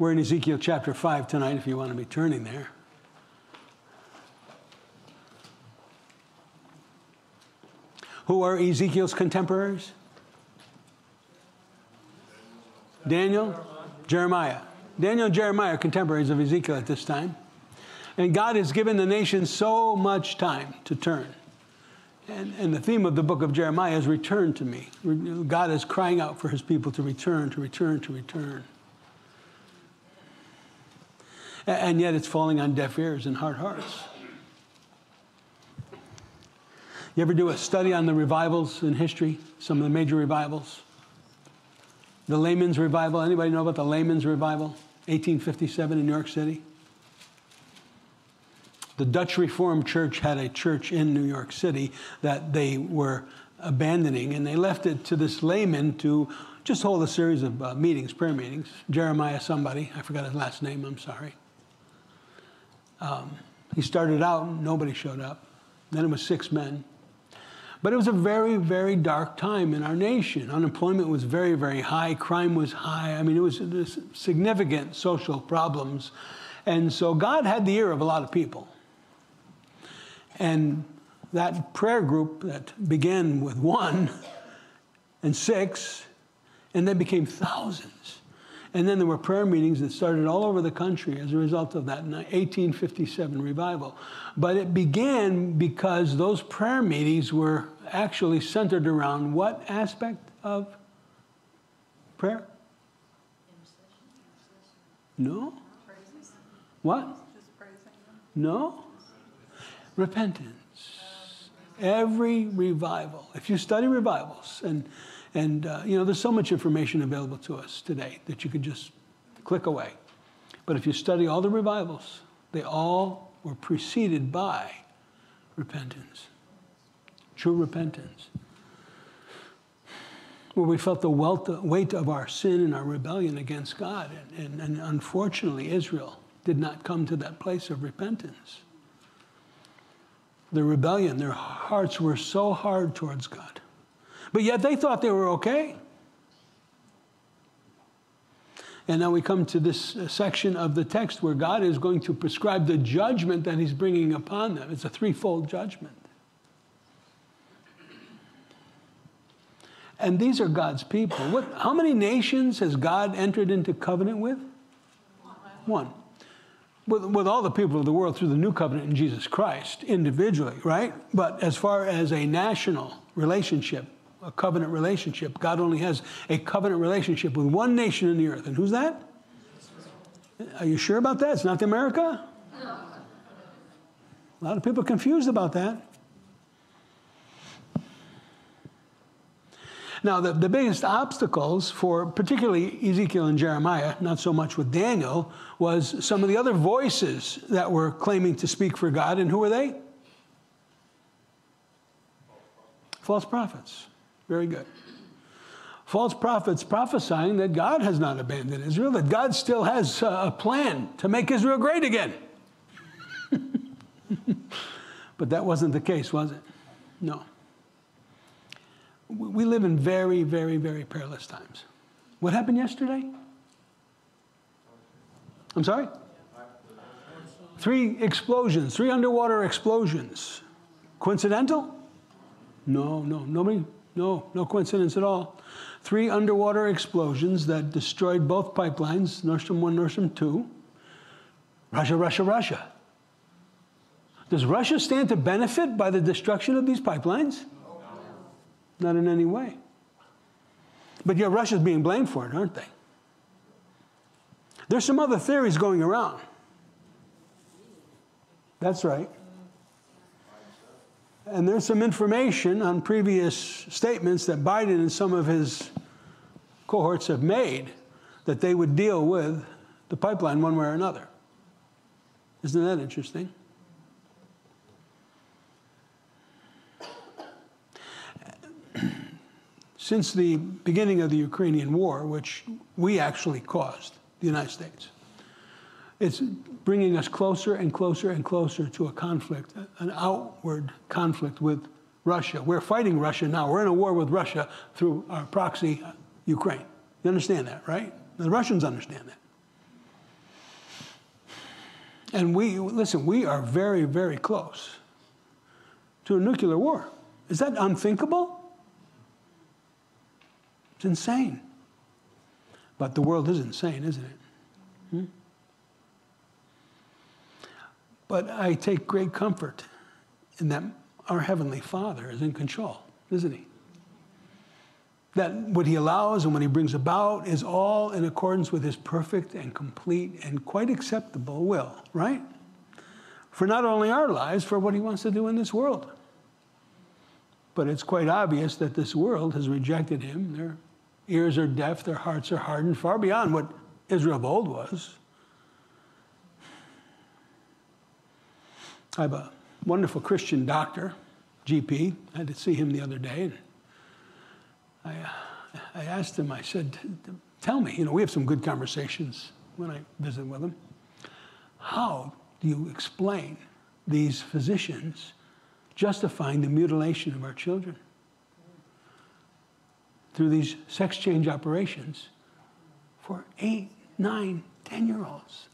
We're in Ezekiel chapter 5 tonight if you want to be turning there. Who are Ezekiel's contemporaries? Daniel, Jeremiah. Daniel and Jeremiah are contemporaries of Ezekiel at this time. And God has given the nation so much time to turn. And, and, the theme of the book of Jeremiah is return to me. God is crying out for his people to return, to return, to return. And yet it's falling on deaf ears and hard hearts. You ever do a study on the revivals in history, some of the major revivals? The Layman's Revival. Anybody know about the Layman's Revival? 1857 in New York City. The Dutch Reformed Church had a church in New York City that they were abandoning, and they left it to this layman to just hold a series of uh, meetings, prayer meetings. Jeremiah, somebody, I forgot his last name, I'm sorry. Um, he started out, nobody showed up. Then it was six men. But it was a very, very dark time in our nation. Unemployment was very, very high. Crime was high. I mean, it was significant social problems. And so God had the ear of a lot of people. And that prayer group that began with one and six, and then became thousands. And then there were prayer meetings that started all over the country as a result of that 1857 revival. But it began because those prayer meetings were actually centered around what aspect of prayer? No. What? No. Repentance. Every revival. If you study revivals and and, uh, you know, there's so much information available to us today that you could just click away. But if you study all the revivals, they all were preceded by repentance, true repentance. Where we felt the weight of our sin and our rebellion against God. And, and, and unfortunately, Israel did not come to that place of repentance. The rebellion, their hearts were so hard towards God but yet they thought they were okay. And now we come to this uh, section of the text where God is going to prescribe the judgment that He's bringing upon them. It's a threefold judgment. And these are God's people. What, how many nations has God entered into covenant with? One. With, with all the people of the world through the new covenant in Jesus Christ, individually, right? But as far as a national relationship, a covenant relationship. God only has a covenant relationship with one nation in the earth. And who's that? Are you sure about that? It's not the America? A lot of people are confused about that. Now, the, the biggest obstacles for particularly Ezekiel and Jeremiah, not so much with Daniel, was some of the other voices that were claiming to speak for God. And who were they? False prophets. Very good. False prophets prophesying that God has not abandoned Israel, that God still has uh, a plan to make Israel great again. but that wasn't the case, was it? No. We live in very, very, very perilous times. What happened yesterday? I'm sorry? Three explosions, three underwater explosions. Coincidental? No, no. Nobody, no, no coincidence at all. Three underwater explosions that destroyed both pipelines, Nord Stream 1, Nord Stream 2. Russia, Russia, Russia. Does Russia stand to benefit by the destruction of these pipelines? No. Not in any way. But yet Russia's being blamed for it, aren't they? There's some other theories going around. That's right. And there's some information on previous statements that Biden and some of his cohorts have made that they would deal with the pipeline one way or another. Isn't that interesting? Since the beginning of the Ukrainian war, which we actually caused, the United States, it's bringing us closer and closer and closer to a conflict, an outward conflict with Russia. We're fighting Russia now. We're in a war with Russia through our proxy, Ukraine. You understand that, right? The Russians understand that. And we, listen, we are very, very close to a nuclear war. Is that unthinkable? It's insane. But the world is insane, isn't it? Hmm? But I take great comfort in that our Heavenly Father is in control, isn't He? That what He allows and what He brings about is all in accordance with His perfect and complete and quite acceptable will, right? For not only our lives, for what He wants to do in this world. But it's quite obvious that this world has rejected Him. Their ears are deaf, their hearts are hardened, far beyond what Israel of old was. I have a wonderful Christian doctor, GP. I had to see him the other day. I, uh, I asked him, I said, Tell me, you know, we have some good conversations when I visit with him. How do you explain these physicians justifying the mutilation of our children through these sex change operations for eight, nine, ten year olds?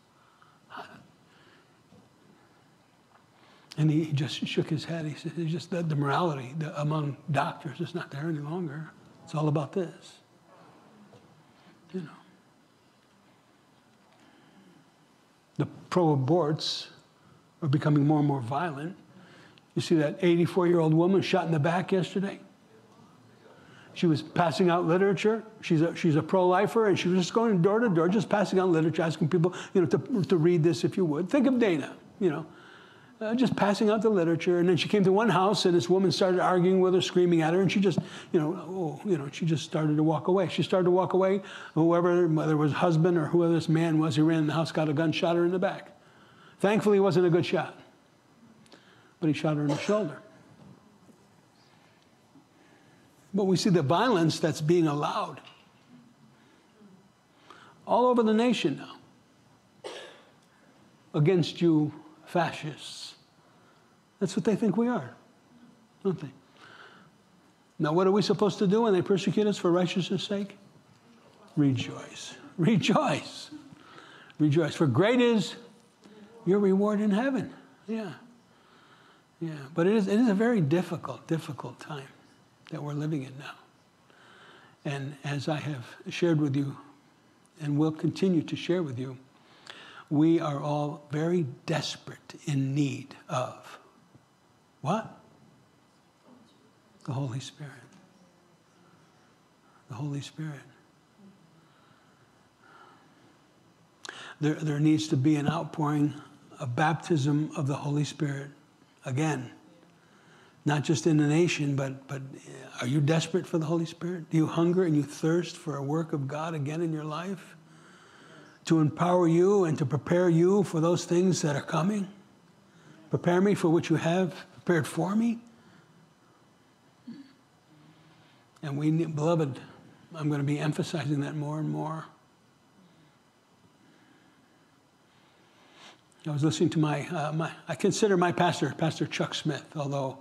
And he just shook his head. He said, it's just the, the morality the, among doctors is not there any longer. It's all about this. You know. The pro aborts are becoming more and more violent. You see that 84 year old woman shot in the back yesterday? She was passing out literature. She's a, she's a pro lifer, and she was just going door to door, just passing out literature, asking people you know, to, to read this if you would. Think of Dana, you know uh, just passing out the literature. And then she came to one house, and this woman started arguing with her, screaming at her, and she just, you know, oh, you know, she just started to walk away. She started to walk away. Whoever, whether it was husband or whoever this man was, who ran in the house, got a gun, shot her in the back. Thankfully, it wasn't a good shot, but he shot her in the shoulder. But we see the violence that's being allowed all over the nation now against you fascists. That's what they think we are, don't they? Now, what are we supposed to do when they persecute us for righteousness' sake? Rejoice. Rejoice. Rejoice. For great is your reward in heaven. Yeah. Yeah. But it is, it is a very difficult, difficult time that we're living in now. And as I have shared with you and will continue to share with you, we are all very desperate in need of what? The Holy Spirit. The Holy Spirit. There, there needs to be an outpouring, a baptism of the Holy Spirit again. Not just in the nation, but, but uh, are you desperate for the Holy Spirit? Do you hunger and you thirst for a work of God again in your life? To empower you and to prepare you for those things that are coming. Prepare me for what you have prepared for me. And we, beloved, I'm going to be emphasizing that more and more. I was listening to my, uh, my, I consider my pastor, Pastor Chuck Smith, although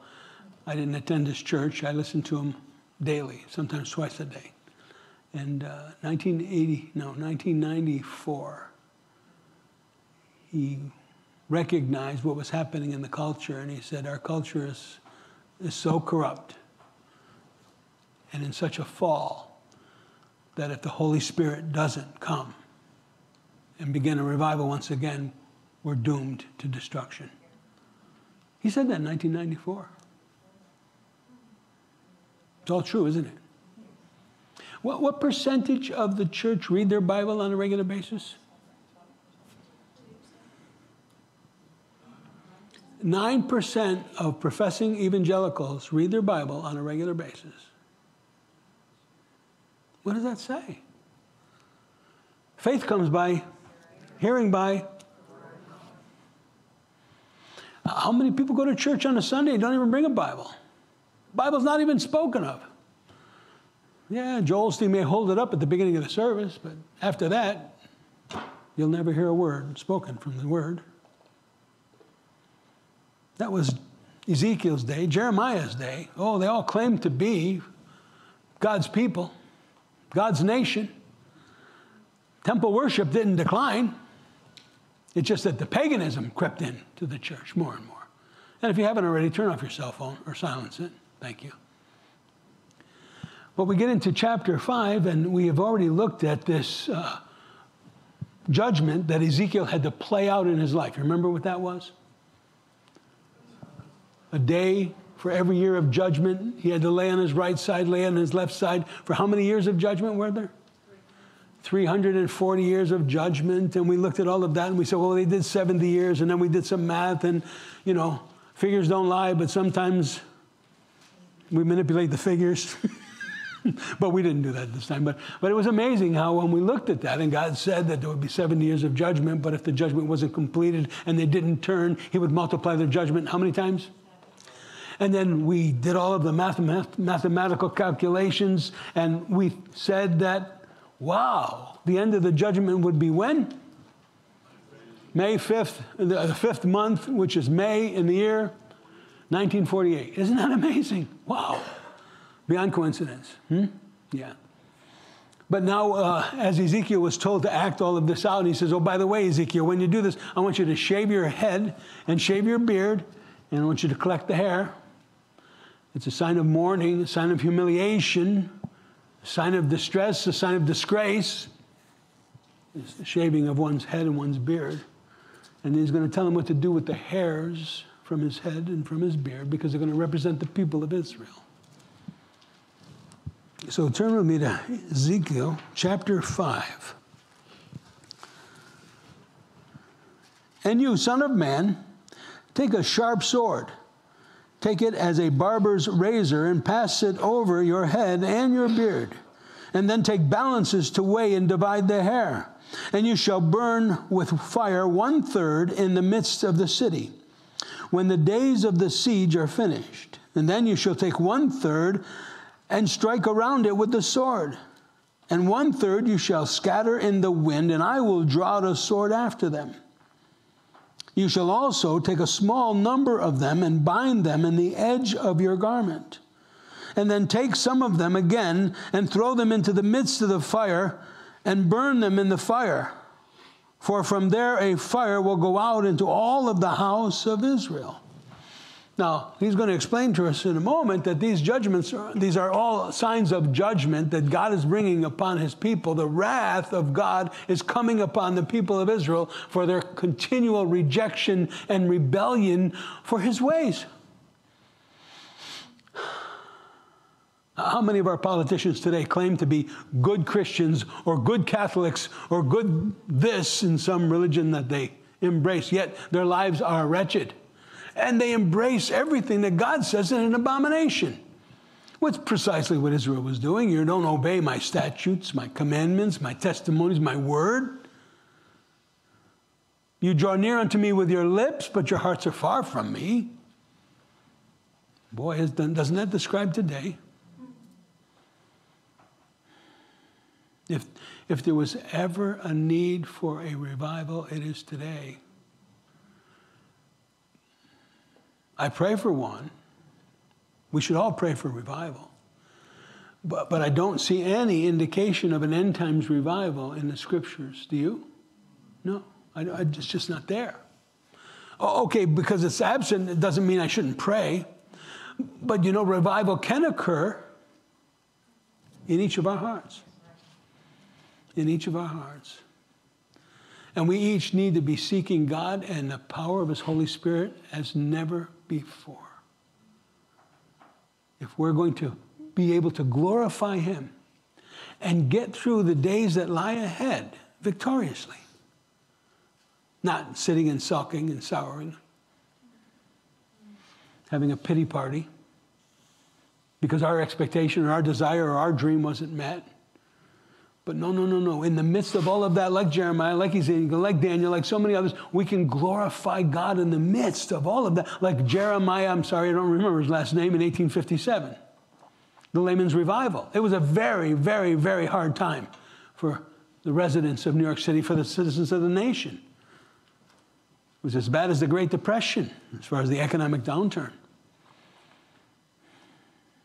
I didn't attend his church, I listened to him daily, sometimes twice a day. And uh, 1980, no, 1994, he recognized what was happening in the culture and he said, Our culture is, is so corrupt and in such a fall that if the Holy Spirit doesn't come and begin a revival once again, we're doomed to destruction. He said that in 1994. It's all true, isn't it? What, what percentage of the church read their Bible on a regular basis? 9% of professing evangelicals read their Bible on a regular basis. What does that say? Faith comes by hearing by. How many people go to church on a Sunday and don't even bring a Bible? Bible's not even spoken of. Yeah, Joel Osteen may hold it up at the beginning of the service, but after that, you'll never hear a word spoken from the word. That was Ezekiel's day, Jeremiah's day. Oh, they all claimed to be God's people, God's nation. Temple worship didn't decline. It's just that the paganism crept in to the church more and more. And if you haven't already, turn off your cell phone or silence it. Thank you. But we get into chapter 5, and we have already looked at this uh, judgment that Ezekiel had to play out in his life. You remember what that was? A day for every year of judgment. He had to lay on his right side, lay on his left side. For how many years of judgment were there? 340 years of judgment. And we looked at all of that and we said, well, they did 70 years. And then we did some math. And, you know, figures don't lie, but sometimes we manipulate the figures. but we didn't do that this time. But, but it was amazing how when we looked at that, and God said that there would be 70 years of judgment, but if the judgment wasn't completed and they didn't turn, He would multiply their judgment how many times? And then we did all of the mathemat- mathematical calculations, and we said that, wow, the end of the judgment would be when? May 5th, the fifth month, which is May in the year 1948. Isn't that amazing? Wow. Beyond coincidence. Hmm? Yeah. But now, uh, as Ezekiel was told to act all of this out, he says, Oh, by the way, Ezekiel, when you do this, I want you to shave your head and shave your beard, and I want you to collect the hair. It's a sign of mourning, a sign of humiliation, a sign of distress, a sign of disgrace. It's the shaving of one's head and one's beard. And he's going to tell him what to do with the hairs from his head and from his beard because they're going to represent the people of Israel. So turn with me to Ezekiel chapter 5. And you, son of man, take a sharp sword, take it as a barber's razor, and pass it over your head and your beard. And then take balances to weigh and divide the hair. And you shall burn with fire one third in the midst of the city, when the days of the siege are finished. And then you shall take one third and strike around it with the sword. And one third you shall scatter in the wind, and I will draw out a sword after them. You shall also take a small number of them and bind them in the edge of your garment. And then take some of them again and throw them into the midst of the fire and burn them in the fire. For from there a fire will go out into all of the house of Israel. Now, he's going to explain to us in a moment that these judgments, are, these are all signs of judgment that God is bringing upon his people. The wrath of God is coming upon the people of Israel for their continual rejection and rebellion for his ways. How many of our politicians today claim to be good Christians or good Catholics or good this in some religion that they embrace, yet their lives are wretched? And they embrace everything that God says is an abomination. What's precisely what Israel was doing? You don't obey my statutes, my commandments, my testimonies, my word. You draw near unto me with your lips, but your hearts are far from me. Boy, doesn't that describe today? If, if there was ever a need for a revival, it is today. I pray for one. We should all pray for revival. But, but I don't see any indication of an end times revival in the scriptures. Do you? No, I, I, it's just not there. Oh, okay, because it's absent, it doesn't mean I shouldn't pray. But you know, revival can occur in each of our hearts. In each of our hearts. And we each need to be seeking God and the power of His Holy Spirit as never before. If we're going to be able to glorify Him and get through the days that lie ahead victoriously, not sitting and sulking and souring, having a pity party because our expectation or our desire or our dream wasn't met but no, no, no, no. In the midst of all of that, like Jeremiah, like Ezekiel, like Daniel, like so many others, we can glorify God in the midst of all of that. Like Jeremiah, I'm sorry, I don't remember his last name, in 1857. The layman's revival. It was a very, very, very hard time for the residents of New York City, for the citizens of the nation. It was as bad as the Great Depression as far as the economic downturn.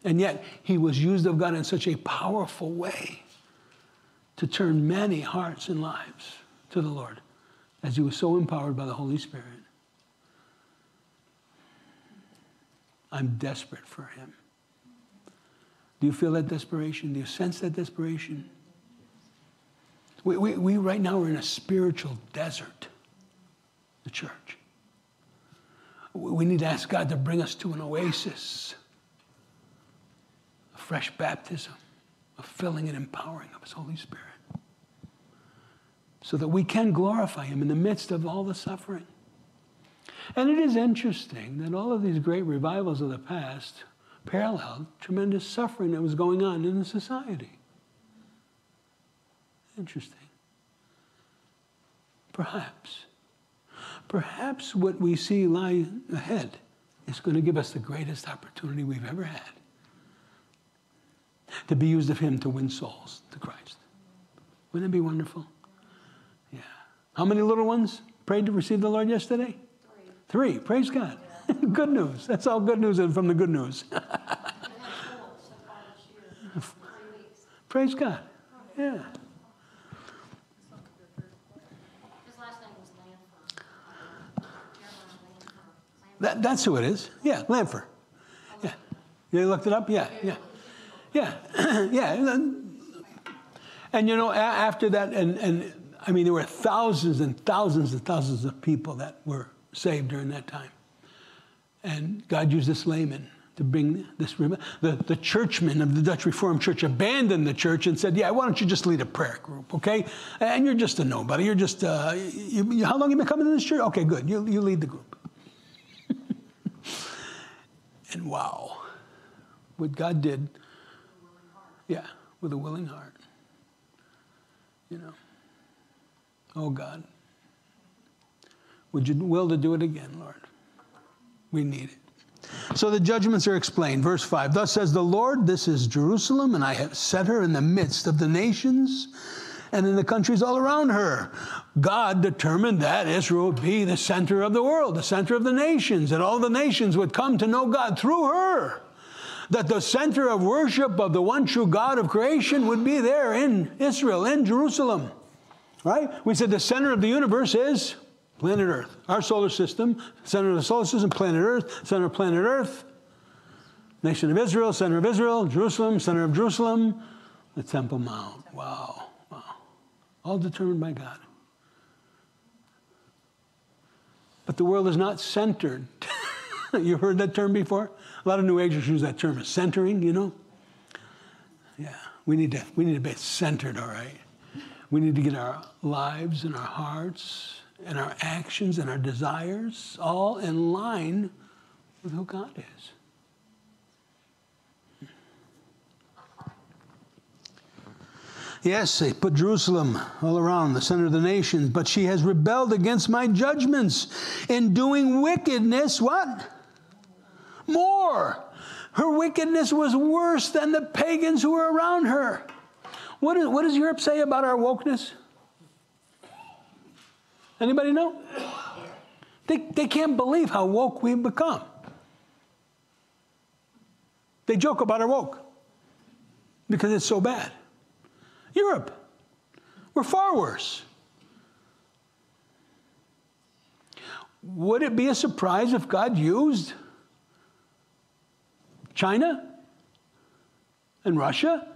And yet, he was used of God in such a powerful way to turn many hearts and lives to the Lord. as he was so empowered by the Holy Spirit. I'm desperate for him. Do you feel that desperation? Do you sense that desperation? We, we, we right now are in a spiritual desert, the church. We need to ask God to bring us to an oasis, a fresh baptism, a filling and empowering of His Holy Spirit, so that we can glorify Him in the midst of all the suffering. And it is interesting that all of these great revivals of the past paralleled tremendous suffering that was going on in the society. Interesting. Perhaps. Perhaps what we see lie ahead is going to give us the greatest opportunity we've ever had to be used of Him to win souls to Christ. Wouldn't it be wonderful? How many little ones prayed to receive the Lord yesterday? Three. Three. Praise God. good news. That's all good news from the good news. Praise God. Yeah. That, that's who it is. Yeah, Lanphier. Yeah. You looked it up? Yeah, yeah. Yeah, yeah. And you know, after that, and, and I mean, there were thousands and thousands and thousands of people that were saved during that time. And God used this layman to bring this. The, the churchmen of the Dutch Reformed Church abandoned the church and said, Yeah, why don't you just lead a prayer group, okay? And you're just a nobody. You're just, uh, you, how long have you been coming to this church? Okay, good. You, you lead the group. and wow, what God did, yeah, with a willing heart. You know, oh God, would you will to do it again, Lord? We need it. So the judgments are explained. Verse 5 Thus says the Lord, This is Jerusalem, and I have set her in the midst of the nations and in the countries all around her. God determined that Israel would be the center of the world, the center of the nations, and all the nations would come to know God through her. That the center of worship of the one true God of creation would be there in Israel, in Jerusalem. Right? We said the center of the universe is planet Earth. Our solar system, center of the solar system, planet Earth, center of planet Earth, nation of Israel, center of Israel, Jerusalem, center of Jerusalem, the Temple Mount. Wow, wow. All determined by God. But the world is not centered. you heard that term before? A lot of New Agers use that term, centering, you know? Yeah, we need to, we need to be centered, all right? We need to get our lives and our hearts and our actions and our desires all in line with who God is. Yes, they put Jerusalem all around the center of the nations, but she has rebelled against my judgments in doing wickedness. What? More. Her wickedness was worse than the pagans who were around her. What, is, what does Europe say about our wokeness? Anybody know? They, they can't believe how woke we've become. They joke about our woke because it's so bad. Europe, we're far worse. Would it be a surprise if God used China and Russia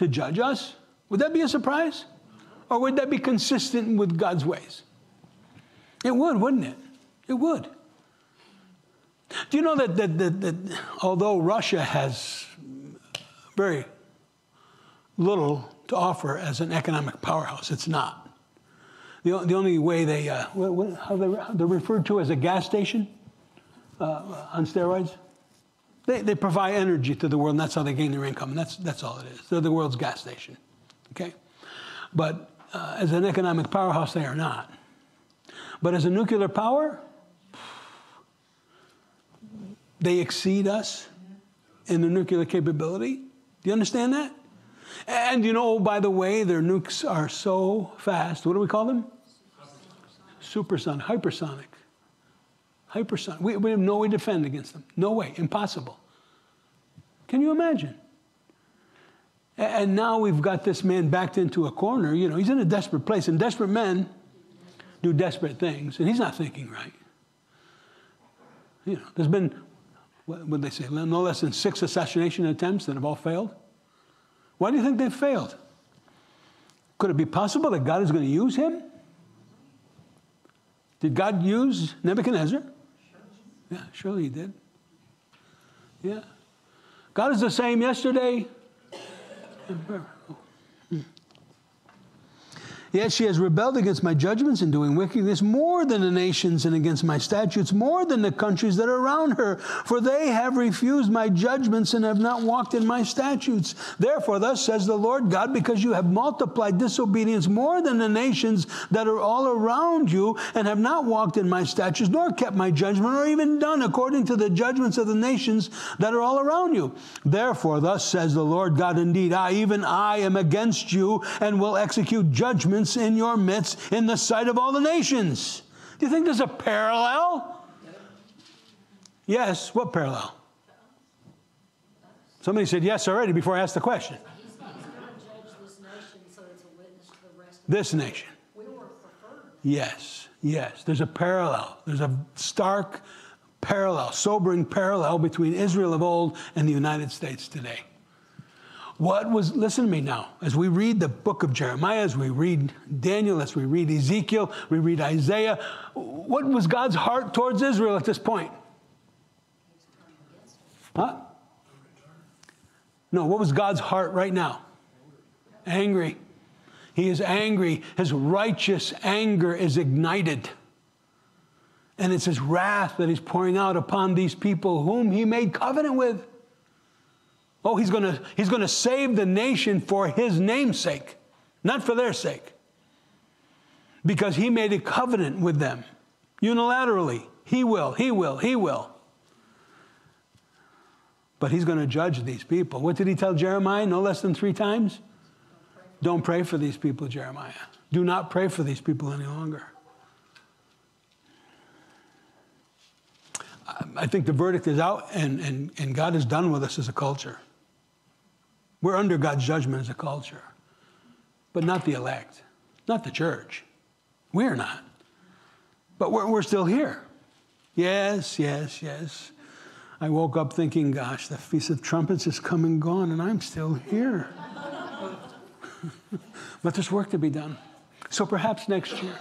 to judge us? Would that be a surprise? Or would that be consistent with God's ways? It would, wouldn't it? It would. Do you know that, that, that, that although Russia has very little to offer as an economic powerhouse, it's not. The, the only way they, uh, what, what, how they, they're referred to as a gas station uh, on steroids. They, they provide energy to the world, and that's how they gain their income, and that's, that's all it is. They're the world's gas station. Okay? But uh, as an economic powerhouse, they are not. But as a nuclear power, they exceed us in their nuclear capability. Do you understand that? And you know, by the way, their nukes are so fast. What do we call them? Supersonic, hypersonic. Hypersonic. We, we have no way to defend against them. No way. Impossible. Can you imagine? And now we've got this man backed into a corner. You know, he's in a desperate place. And desperate men do desperate things, and he's not thinking right. You know, there's been, what would they say, no less than six assassination attempts that have all failed. Why do you think they've failed? Could it be possible that God is going to use him? Did God use Nebuchadnezzar? Yeah, surely he did. Yeah. God is the same yesterday. Yet she has rebelled against my judgments and doing wickedness more than the nations and against my statutes, more than the countries that are around her. For they have refused my judgments and have not walked in my statutes. Therefore, thus says the Lord God, because you have multiplied disobedience more than the nations that are all around you, and have not walked in my statutes, nor kept my judgment, or even done according to the judgments of the nations that are all around you. Therefore, thus says the Lord God, indeed, I, even I, am against you, and will execute judgment in your midst in the sight of all the nations. Do you think there's a parallel? Yes. What parallel? Somebody said yes already before I asked the question. This nation. Yes, yes. There's a parallel. There's a stark parallel, sobering parallel between Israel of old and the United States today. What was, listen to me now, as we read the book of Jeremiah, as we read Daniel, as we read Ezekiel, we read Isaiah, what was God's heart towards Israel at this point? Huh? No, what was God's heart right now? Angry. He is angry. His righteous anger is ignited. And it's his wrath that he's pouring out upon these people whom he made covenant with. Oh, he's going to he's going to save the nation for his namesake, not for their sake. Because he made a covenant with them unilaterally. He will, he will, he will. But he's going to judge these people. What did he tell Jeremiah no less than three times? Don't pray for these people, Jeremiah. Do not pray for these people any longer. I think the verdict is out, and, and, and God is done with us as a culture. We're under God's judgment as a culture, but not the elect, not the church. We're not. But we're, we're still here. Yes, yes, yes. I woke up thinking, gosh, the Feast of Trumpets is come and gone, and I'm still here. but there's work to be done. So perhaps next year.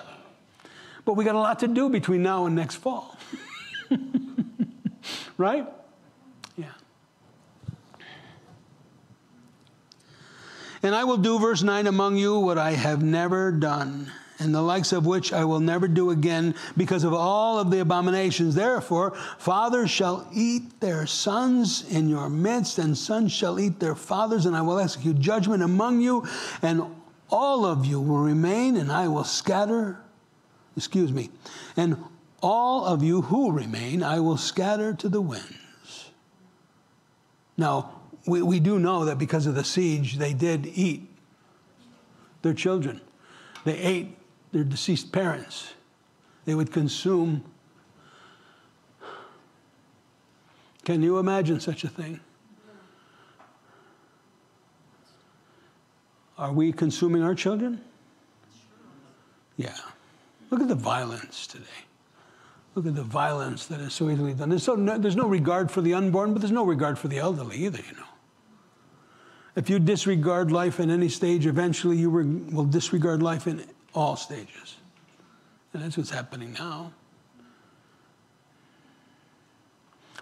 But we got a lot to do between now and next fall. right? And I will do, verse 9, among you what I have never done, and the likes of which I will never do again, because of all of the abominations. Therefore, fathers shall eat their sons in your midst, and sons shall eat their fathers, and I will execute judgment among you, and all of you will remain, and I will scatter, excuse me, and all of you who remain, I will scatter to the winds. Now, we, we do know that because of the siege, they did eat their children. They ate their deceased parents. They would consume. Can you imagine such a thing? Are we consuming our children? Yeah. Look at the violence today. Look at the violence that is so easily done. There's, so no, there's no regard for the unborn, but there's no regard for the elderly either, you know. If you disregard life in any stage, eventually you will disregard life in all stages. And that's what's happening now.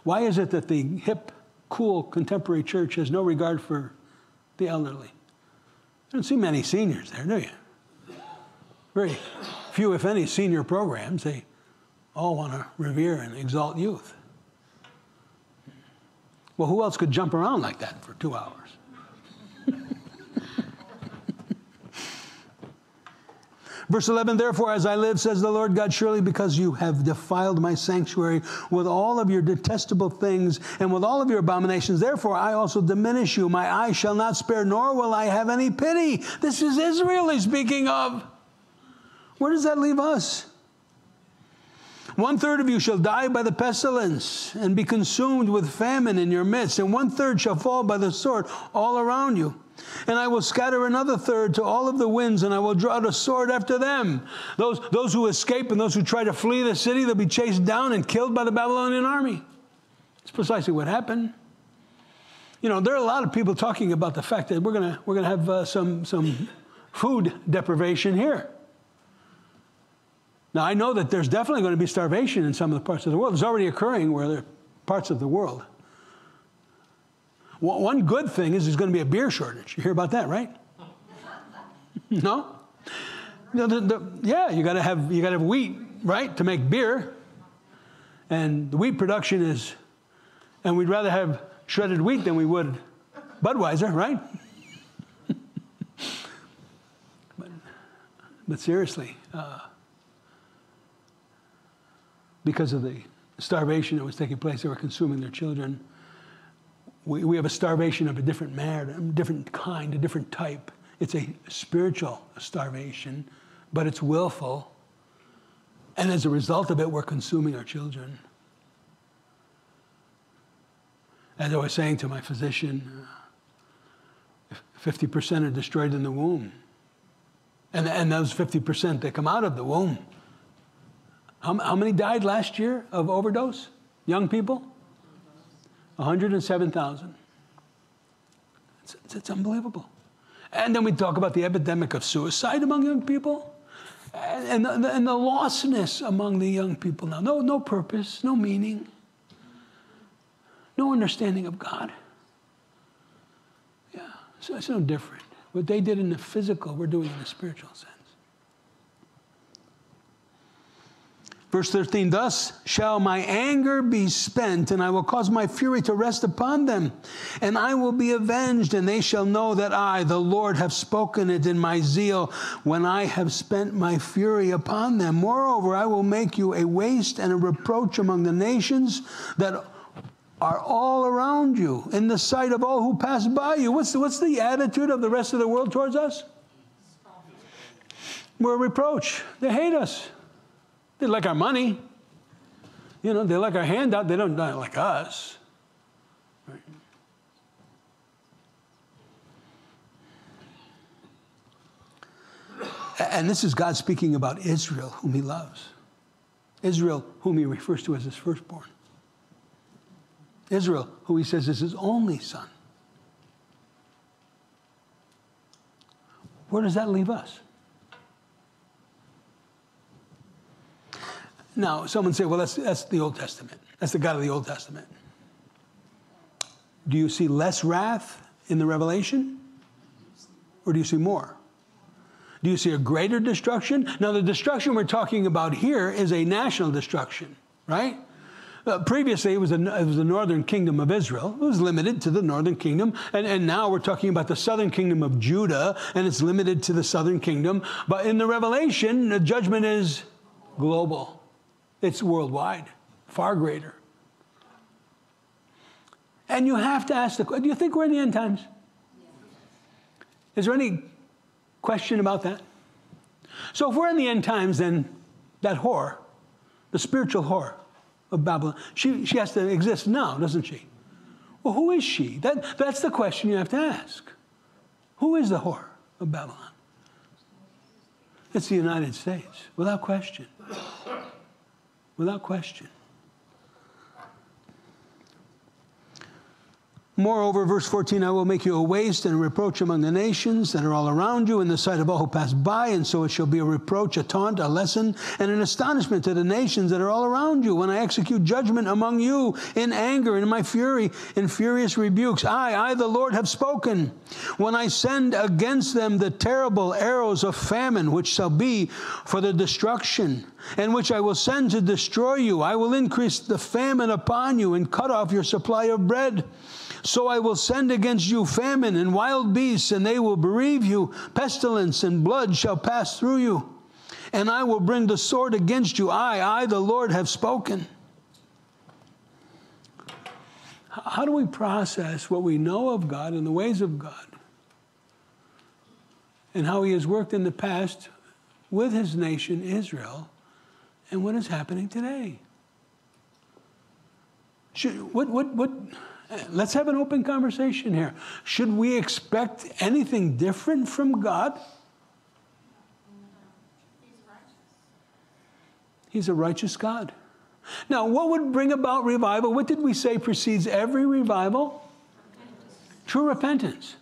Why is it that the hip, cool, contemporary church has no regard for the elderly? I don't see many seniors there, do you? Very few, if any, senior programs. They all want to revere and exalt youth. Well, who else could jump around like that for two hours? Verse 11, therefore, as I live, says the Lord God, surely because you have defiled my sanctuary with all of your detestable things and with all of your abominations, therefore I also diminish you. My eye shall not spare, nor will I have any pity. This is Israel he's speaking of. Where does that leave us? One third of you shall die by the pestilence and be consumed with famine in your midst, and one third shall fall by the sword all around you. And I will scatter another third to all of the winds, and I will draw the sword after them. Those, those who escape and those who try to flee the city, they'll be chased down and killed by the Babylonian army. It's precisely what happened. You know, there are a lot of people talking about the fact that we're going we're gonna have uh, some, some food deprivation here. Now, I know that there's definitely going to be starvation in some of the parts of the world. It's already occurring where there are parts of the world. One good thing is there's going to be a beer shortage. You hear about that, right? no? The, the, the, yeah, you got to have you got to have wheat, right, to make beer. And the wheat production is, and we'd rather have shredded wheat than we would Budweiser, right? but, but seriously, uh, because of the starvation that was taking place, they were consuming their children. We, we have a starvation of a different matter, a different kind, a different type. It's a spiritual starvation, but it's willful. And as a result of it, we're consuming our children. As I was saying to my physician, uh, 50% are destroyed in the womb. And, and those 50% that come out of the womb how, how many died last year of overdose? Young people? 107,000. It's, it's, unbelievable. And then we talk about the epidemic of suicide among young people and, and, the, and the lostness among the young people now. No, no purpose, no meaning, no understanding of God. Yeah, so it's no different. What they did in the physical, we're doing in the spiritual sense. Verse 13, thus shall my anger be spent, and I will cause my fury to rest upon them, and I will be avenged, and they shall know that I, the Lord, have spoken it in my zeal when I have spent my fury upon them. Moreover, I will make you a waste and a reproach among the nations that are all around you, in the sight of all who pass by you. What's the, what's the attitude of the rest of the world towards us? We're a reproach. They hate us. They like our money. You know, they like our handout. They don't like us. Right? And this is God speaking about Israel, whom he loves. Israel, whom he refers to as his firstborn. Israel, who he says is his only son. Where does that leave us? Now, someone say, well, that's, that's the Old Testament. That's the God of the Old Testament. Do you see less wrath in the Revelation? Or do you see more? Do you see a greater destruction? Now, the destruction we're talking about here is a national destruction, right? Uh, previously, it was, a, it was the northern kingdom of Israel. It was limited to the northern kingdom. And, and now we're talking about the southern kingdom of Judah, and it's limited to the southern kingdom. But in the Revelation, the judgment is global. It's worldwide, far greater. And you have to ask the question do you think we're in the end times? Is there any question about that? So, if we're in the end times, then that whore, the spiritual whore of Babylon, she, she has to exist now, doesn't she? Well, who is she? That, that's the question you have to ask. Who is the whore of Babylon? It's the United States, without question without question. Moreover, verse 14, I will make you a waste and a reproach among the nations that are all around you in the sight of all who pass by, and so it shall be a reproach, a taunt, a lesson, and an astonishment to the nations that are all around you when I execute judgment among you in anger, in my fury, in furious rebukes. I, I, the Lord, have spoken. When I send against them the terrible arrows of famine, which shall be for the destruction, and which I will send to destroy you, I will increase the famine upon you and cut off your supply of bread. So I will send against you famine and wild beasts, and they will bereave you. Pestilence and blood shall pass through you. And I will bring the sword against you. I, I, the Lord, have spoken. How do we process what we know of God and the ways of God? And how He has worked in the past with His nation, Israel, and what is happening today. Should, what, what, what, let's have an open conversation here. Should we expect anything different from God? He's a righteous God. Now, what would bring about revival? What did we say precedes every revival? True repentance.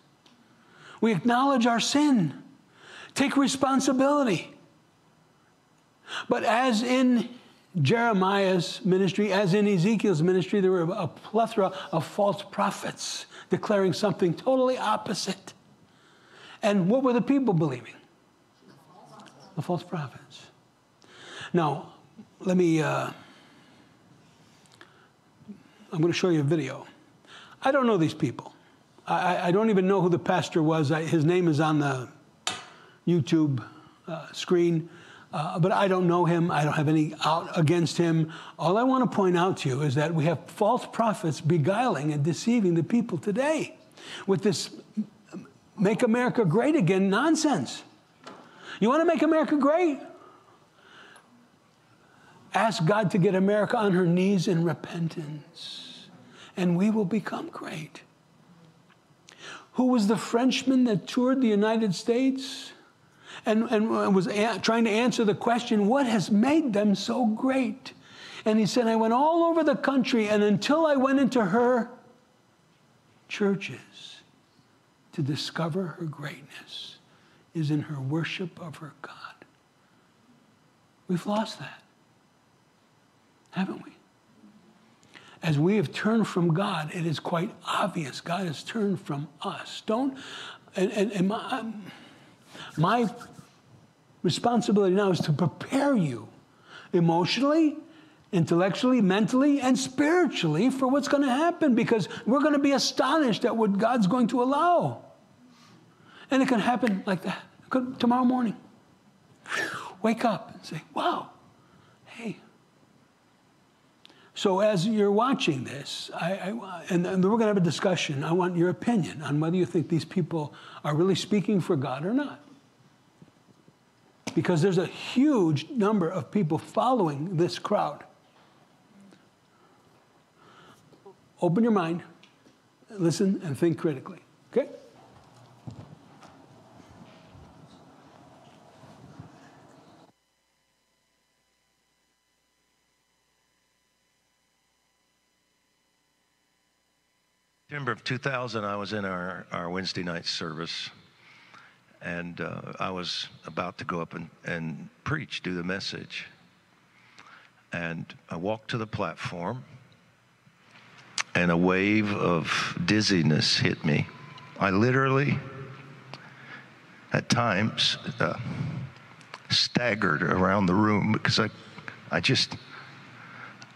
We acknowledge our sin, take responsibility. But as in Jeremiah's ministry, as in Ezekiel's ministry, there were a plethora of false prophets declaring something totally opposite. And what were the people believing? The false prophets. Now, let me, uh, I'm going to show you a video. I don't know these people. I, I don't even know who the pastor was. I, his name is on the YouTube uh, screen. Uh, but I don't know him. I don't have any out against him. All I want to point out to you is that we have false prophets beguiling and deceiving the people today with this make America great again nonsense. You want to make America great? Ask God to get America on her knees in repentance, and we will become great. Who was the Frenchman that toured the United States? And, and was a- trying to answer the question, what has made them so great? And he said, I went all over the country, and until I went into her churches to discover her greatness is in her worship of her God. We've lost that, haven't we? As we have turned from God, it is quite obvious God has turned from us. Don't, and, and, and my, my responsibility now is to prepare you emotionally, intellectually, mentally, and spiritually for what's going to happen because we're going to be astonished at what God's going to allow. And it can happen like that could, tomorrow morning. Wake up and say, wow, hey. So as you're watching this, I, I, and, and we're going to have a discussion, I want your opinion on whether you think these people are really speaking for God or not because there's a huge number of people following this crowd. Open your mind, listen, and think critically. Okay? September of 2000, I was in our, our Wednesday night service and uh, I was about to go up and, and preach, do the message. And I walked to the platform, and a wave of dizziness hit me. I literally, at times, uh, staggered around the room because I, I just,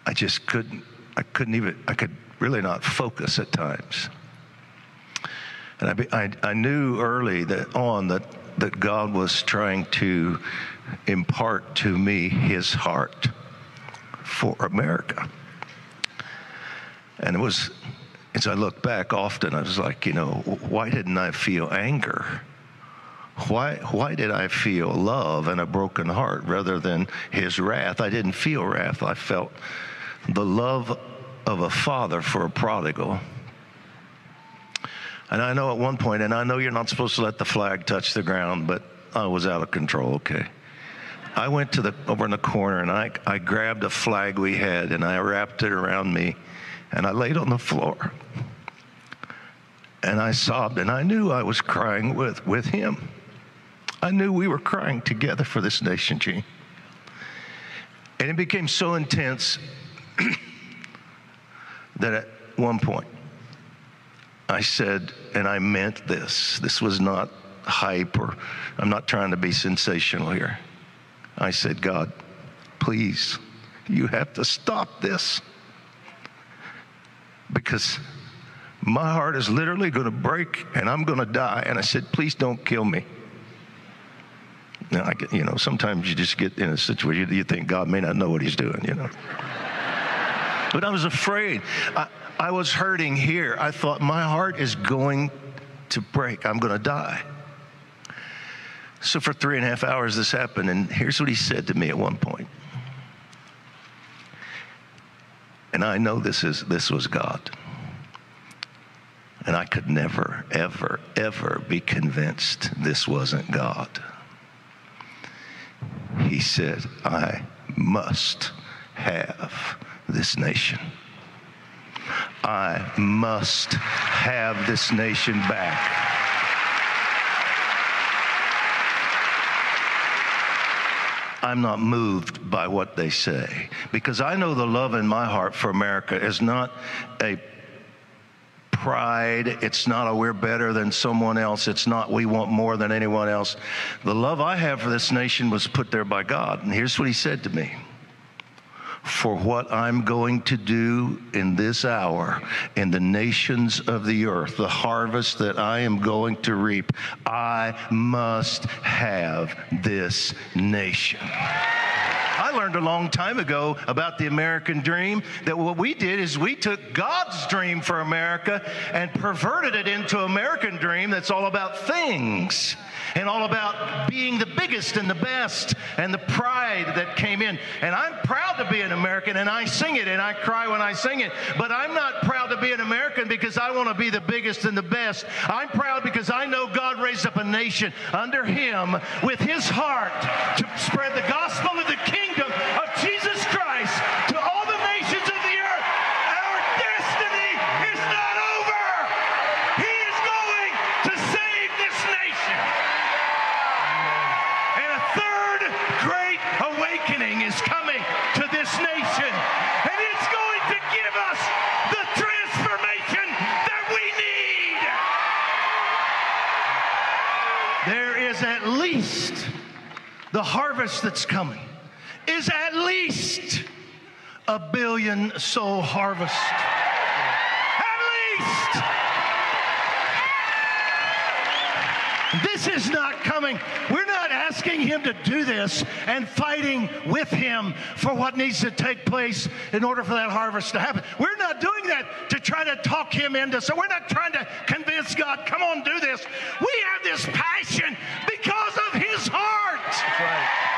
I just couldn't, I couldn't even, I could really not focus at times. And I, I, I knew early that on that, that God was trying to impart to me his heart for America. And it was, as I look back often, I was like, you know, why didn't I feel anger? Why, why did I feel love and a broken heart rather than his wrath? I didn't feel wrath. I felt the love of a father for a prodigal and I know at one point, and I know you're not supposed to let the flag touch the ground, but I was out of control, okay. I went to the over in the corner and I, I grabbed a flag we had and I wrapped it around me and I laid on the floor. And I sobbed and I knew I was crying with, with him. I knew we were crying together for this nation, Gene. And it became so intense that at one point I said, and I meant this. This was not hype or I'm not trying to be sensational here. I said, God, please, you have to stop this because my heart is literally going to break and I'm going to die. And I said, please don't kill me. Now, I get, you know, sometimes you just get in a situation you think God may not know what he's doing, you know. but I was afraid. I, I was hurting here. I thought, my heart is going to break. I'm going to die. So for three and a half hours, this happened. And here's what he said to me at one point. And I know this, is, this was God. And I could never, ever, ever be convinced this wasn't God. He said, I must have this nation. I must have this nation back. I'm not moved by what they say because I know the love in my heart for America is not a pride. It's not a we're better than someone else. It's not we want more than anyone else. The love I have for this nation was put there by God. And here's what he said to me for what I'm going to do in this hour in the nations of the earth, the harvest that I am going to reap, I must have this nation. I learned a long time ago about the American dream that what we did is we took God's dream for America and perverted it into American dream that's all about things and all about being the biggest and the best and the pride that came in. And I'm proud to be an American and I sing it and I cry when I sing it. But I'm not proud to be an American because I want to be the biggest and the best. I'm proud because I know God raised up a nation under Him with His heart to spread the gospel of the kingdom of Jesus Christ to all the nations of the earth. Our destiny is not over. He is going to save this nation. And a third great awakening is coming to this nation. And it's going to give us the transformation that we need. There is at least the harvest that's coming is at least a billion soul harvest. At least. This is not coming. We're not asking him to do this and fighting with him for what needs to take place in order for that harvest to happen. We're not doing that to try to talk him into. So we're not trying to convince God, come on, do this. We have this passion because of his heart. That's right.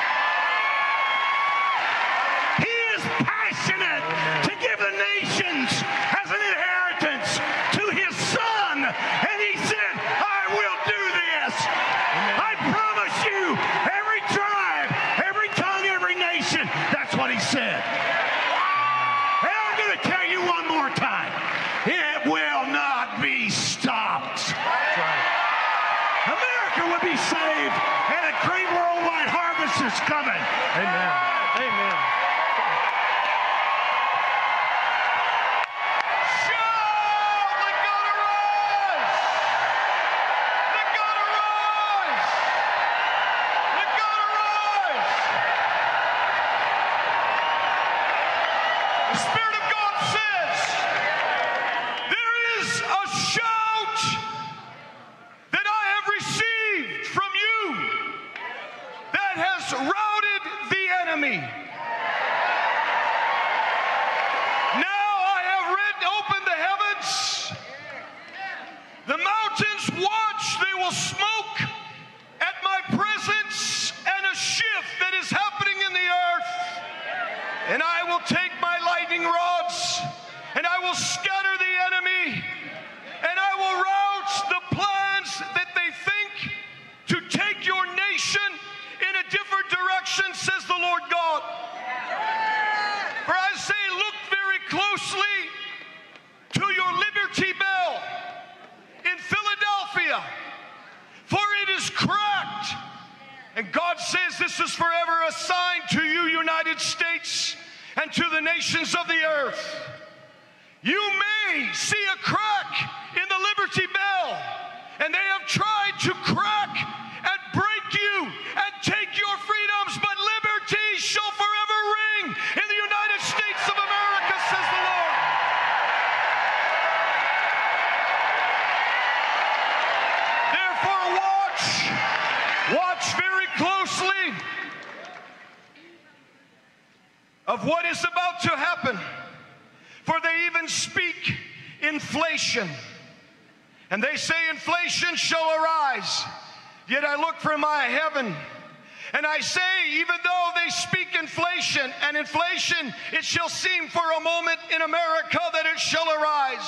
And inflation, it shall seem for a moment in America that it shall arise.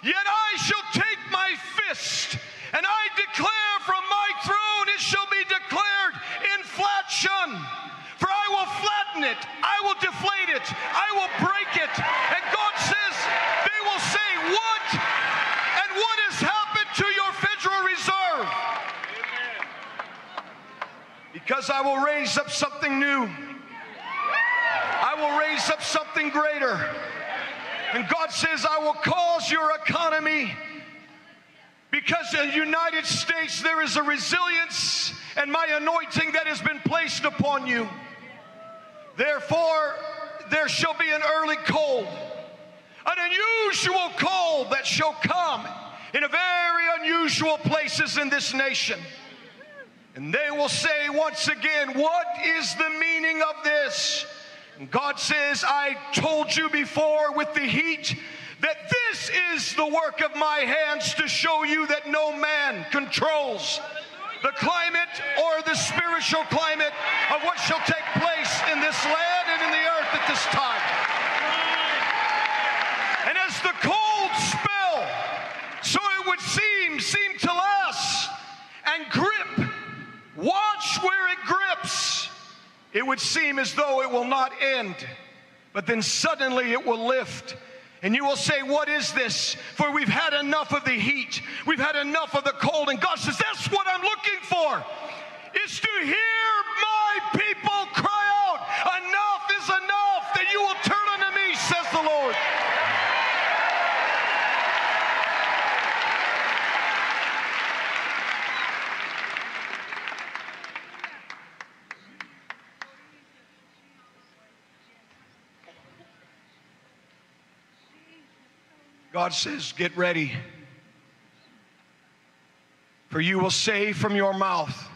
Yet I shall take my fist, and I declare from my throne it shall be declared inflation. For I will flatten it, I will deflate it, I will break it. And God says, they will say, What? And what has happened to your Federal Reserve? Because I will raise up something new. Will raise up something greater. And God says, I will cause your economy because in the United States there is a resilience and my anointing that has been placed upon you. Therefore, there shall be an early cold, an unusual cold that shall come in a very unusual places in this nation. And they will say once again, What is the meaning of this? God says, I told you before with the heat that this is the work of my hands to show you that no man controls the climate or the spiritual climate of what shall take place in this land and in the earth at this time. And as the cold spell, so it would seem, seem to last and grip, watch where it grips. It would seem as though it will not end, but then suddenly it will lift and you will say, What is this? For we've had enough of the heat. We've had enough of the cold. And God says, That's what I'm looking for. Is to hear my people cry out, Enough is enough, that you will turn unto me, says the Lord. God says, Get ready. For you will say from your mouth,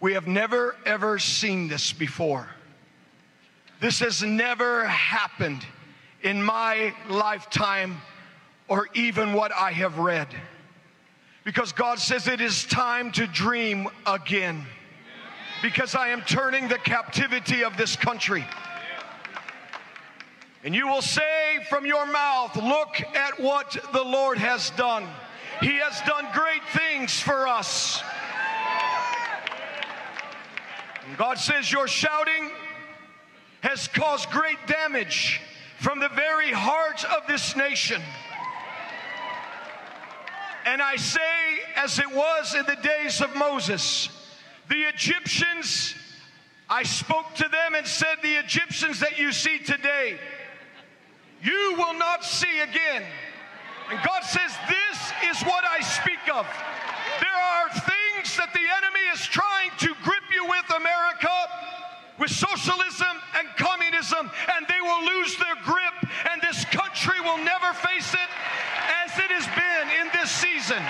We have never, ever seen this before. This has never happened in my lifetime or even what I have read. Because God says it is time to dream again. Because I am turning the captivity of this country. And you will say from your mouth, Look at what the Lord has done. He has done great things for us. And God says, Your shouting has caused great damage from the very heart of this nation. And I say, as it was in the days of Moses, the Egyptians, I spoke to them and said, The Egyptians that you see today, you will not see again. And God says, This is what I speak of. There are things that the enemy is trying to grip you with, America, with socialism and communism, and they will lose their grip, and this country will never face it as it has been in this season.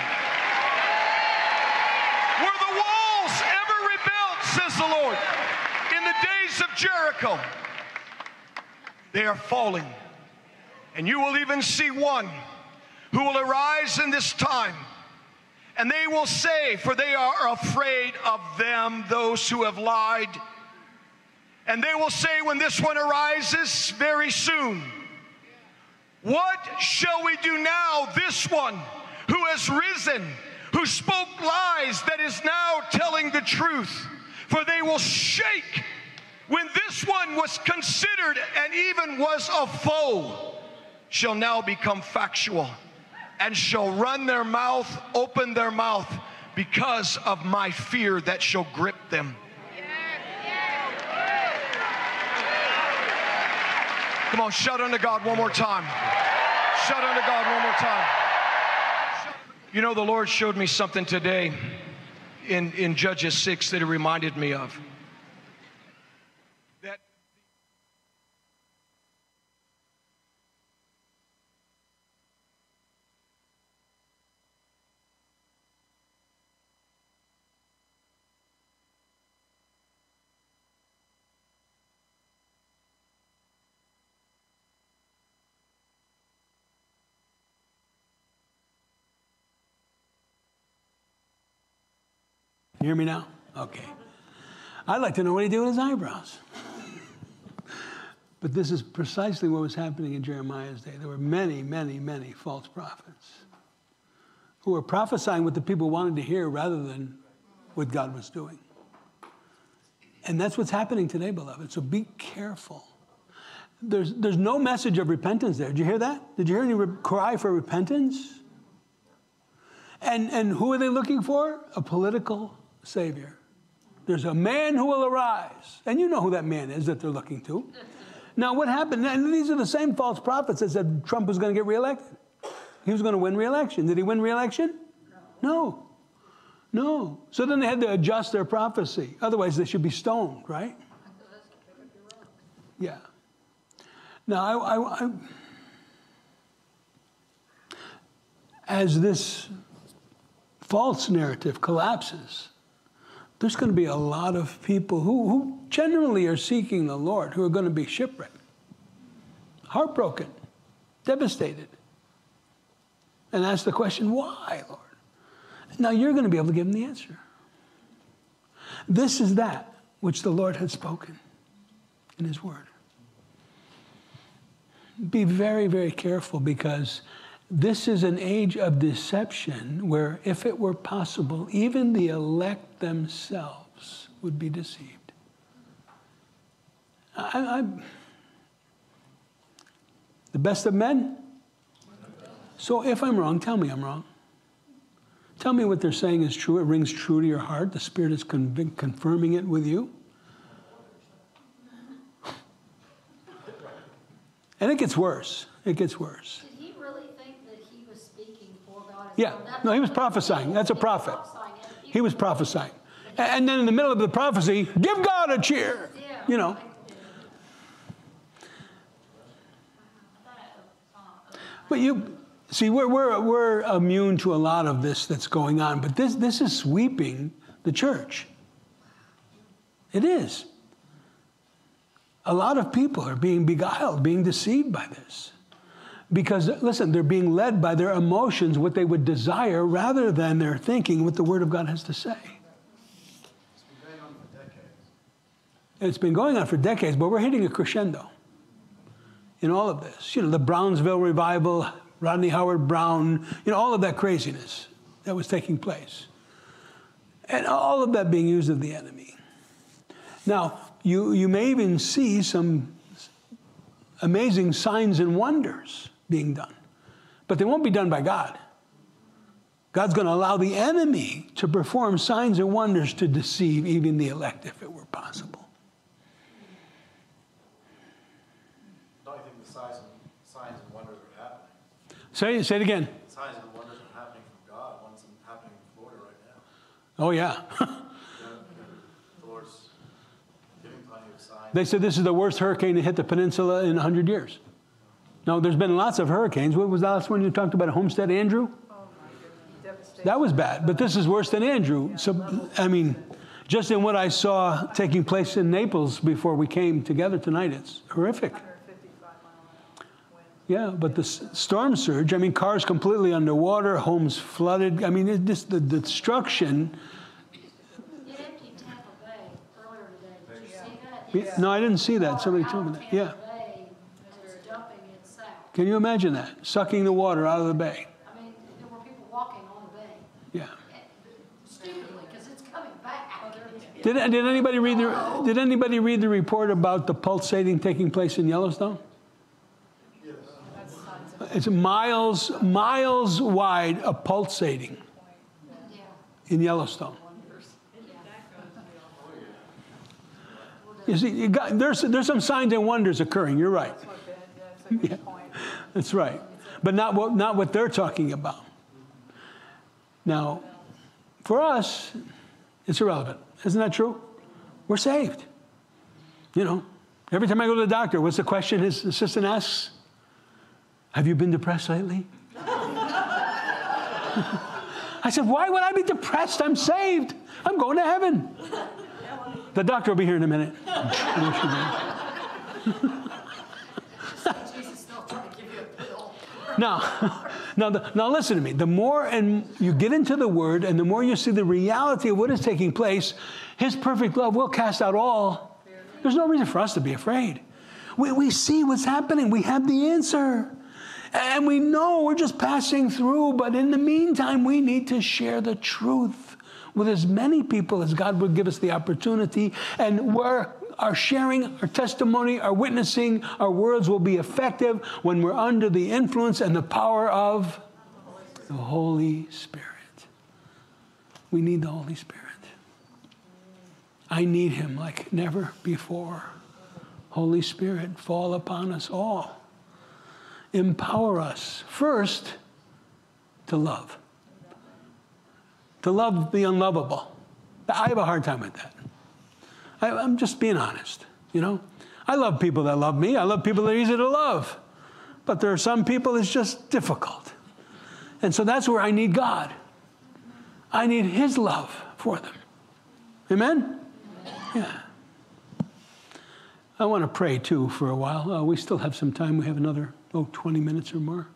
Were the walls ever rebuilt, says the Lord, in the days of Jericho? They are falling. And you will even see one who will arise in this time. And they will say, for they are afraid of them, those who have lied. And they will say, when this one arises very soon, What shall we do now? This one who has risen, who spoke lies, that is now telling the truth. For they will shake when this one was considered and even was a foe shall now become factual and shall run their mouth, open their mouth because of my fear that shall grip them. Come on, shout unto God one more time. Shout unto God one more time. You know, the Lord showed me something today in, in Judges 6 that it reminded me of. Hear me now? Okay. I'd like to know what he did with his eyebrows. but this is precisely what was happening in Jeremiah's day. There were many, many, many false prophets who were prophesying what the people wanted to hear rather than what God was doing. And that's what's happening today, beloved. So be careful. There's, there's no message of repentance there. Did you hear that? Did you hear any re- cry for repentance? And, and who are they looking for? A political savior. There's a man who will arise. And you know who that man is that they're looking to. Now, what happened? And these are the same false prophets that said Trump was going to get reelected. He was going to win reelection. Did he win reelection? No. No. So then they had to adjust their prophecy. Otherwise, they should be stoned, right? Yeah. Now, I, I, I, as this false narrative collapses, there's going to be a lot of people who, who generally are seeking the Lord who are going to be shipwrecked, heartbroken, devastated, and ask the question, why, Lord? Now you're going to be able to give them the answer. This is that which the Lord had spoken in His Word. Be very, very careful because this is an age of deception where, if it were possible, even the elect themselves would be deceived. I, I, the best of men? So if I'm wrong, tell me I'm wrong. Tell me what they're saying is true. It rings true to your heart. The Spirit is convic- confirming it with you. And it gets worse. It gets worse. Did he really think that he was speaking for God? as Yeah. No, he was prophesying. That's a prophet. He was prophesying. And then in the middle of the prophecy, give God a cheer. You know. But you see, we're, we're, we're immune to a lot of this that's going on, but this, this is sweeping the church. It is. A lot of people are being beguiled, being deceived by this. Because, listen, they're being led by their emotions, what they would desire, rather than their thinking, what the Word of God has to say. It's been going on for decades, It's been going on for decades, but we're hitting a crescendo in all of this. You know, the Brownsville revival, Rodney Howard-Browne, you know, all of that craziness that was taking place. And all of that being used of the enemy. Now, you, you may even see some amazing signs and wonders being done, but they won't be done by God. God's going to allow the enemy to perform signs and wonders to deceive even the elect if it were possible. Don't you think the signs and, signs and wonders are happening? Say, say it again. Signs and wonders are happening from God. One's happening in Florida right now. Oh, yeah. The Lord's giving plenty of signs. they said this is the worst hurricane to hit the peninsula in 100 years. No, there's been lots of hurricanes. What was the last one you talked about? Homestead Andrew? Oh, that was bad, but this is worse than Andrew. So, I mean, just in what I saw taking place in Naples before we came together tonight, it's horrific. Yeah, but the s- storm surge, I mean, cars completely underwater, homes flooded. I mean, it just the destruction. It emptied Tampa Bay earlier today. Did you see that? Yeah, No, I didn't see that. Somebody told me that. Yeah. Tampa Bay was dumping it south. Can you imagine that? Sucking the water out of the bay. I mean, there were people walking on the bay. Yeah. Stupidly, because it's coming back. Did, did anybody read the Did anybody read the report about the pulsating taking place in Yellowstone? Yes. It's miles miles wide of pulsating Yeah. in Yellowstone. You see, you got, there's there's some signs and wonders occurring. You're right. That's a good point. That's right. But not what, not what they're talking about. Now, for us, it's irrelevant. Isn't that true? We're saved. You know, every time I go to the doctor, what's the question his assistant asks? Have you been depressed lately? I said, Why would I be depressed? I'm saved. I'm going to heaven. The doctor will be here in a minute. Jesus still trying to give you a pill. Now, Now, the, now listen to me. The more and you get into the Word, and the more you see the reality of what is taking place, His perfect love will cast out all. There's no reason for us to be afraid. We, we see what's happening. We have the answer. And we know we're just passing through, but in the meantime, we need to share the truth with as many people as God would give us the opportunity. And where our sharing, our testimony, our witnessing, our words will be effective when we're under the influence and the power of the Holy Spirit. We need the Holy Spirit. I need Him like never before. Holy Spirit, fall upon us all empower us first to love, to love the unlovable. I have a hard time with that. I, I'm just being honest, you know. I love people that love me. I love people that are easy to love. But there are some people it's just difficult. And so that's where I need God. I need His love for them. Amen? Yeah. I want to pray too for a while. Uh, we still have some time. We have another, oh, 20 minutes or more.